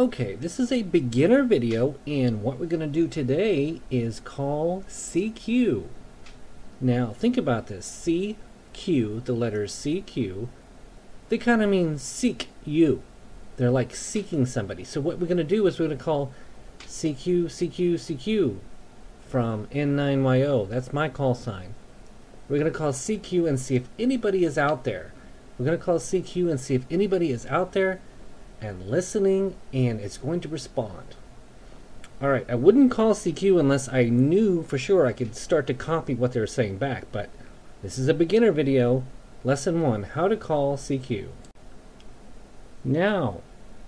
Okay, this is a beginner video and what we're going to do today is call CQ. Now think about this, CQ, the letters CQ, they kind of mean seek you. They're like seeking somebody. So what we're going to do is we're going to call CQ, CQ, CQ from N9YO. That's my call sign. We're going to call CQ and see if anybody is out there. We're going to call CQ and see if anybody is out there and listening and it's going to respond. Alright, I wouldn't call CQ unless I knew for sure I could start to copy what they're saying back, but this is a beginner video. Lesson 1, how to call CQ. Now,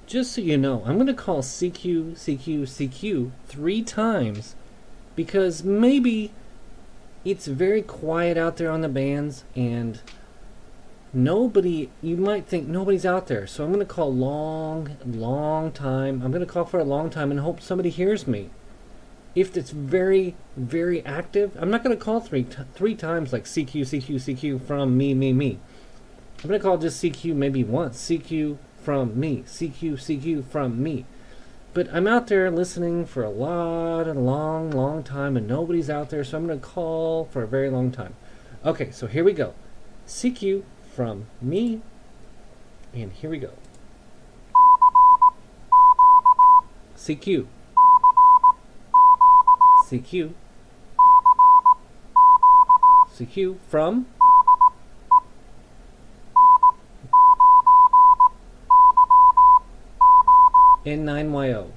just so you know, I'm going to call CQ, CQ, CQ three times because maybe it's very quiet out there on the bands and nobody you might think nobody's out there so i'm going to call long long time i'm going to call for a long time and hope somebody hears me. If it's very very active i'm not going to call three three times like cq cq cq from me me me. I'm going to call just cq maybe once cq from me cq cq from me. But i'm out there listening for a lot and long long time and nobody's out there so i'm going to call for a very long time. Okay so here we go. Cq from me. And here we go. CQ. CQ. CQ from N9YO.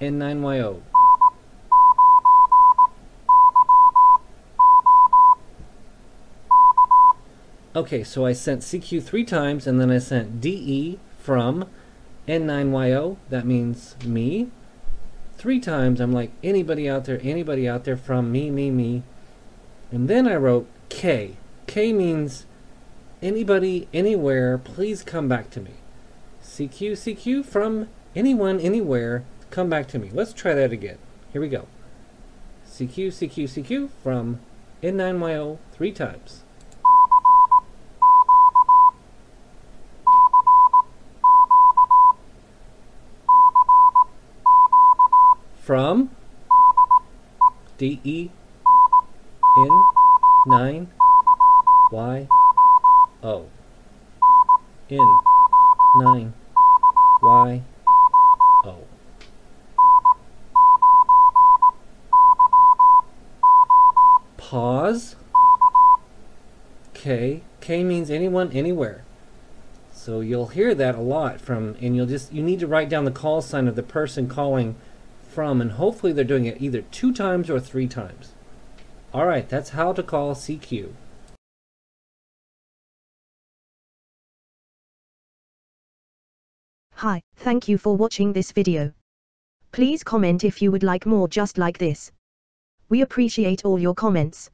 N9YO. Okay, so I sent CQ three times, and then I sent DE from N9YO, that means me. Three times, I'm like, anybody out there, anybody out there from me, me, me. And then I wrote K. K means anybody, anywhere, please come back to me. CQ, CQ from anyone, anywhere, come back to me. Let's try that again. Here we go. CQ, CQ, CQ from N9YO three times. From D E N 9 Y O. N 9 Y O. Pause. K. K means anyone anywhere. So you'll hear that a lot from and you'll just you need to write down the call sign of the person calling from, and hopefully they're doing it either two times or three times. Alright, that's how to call CQ. Hi, thank you for watching this video. Please comment if you would like more just like this. We appreciate all your comments.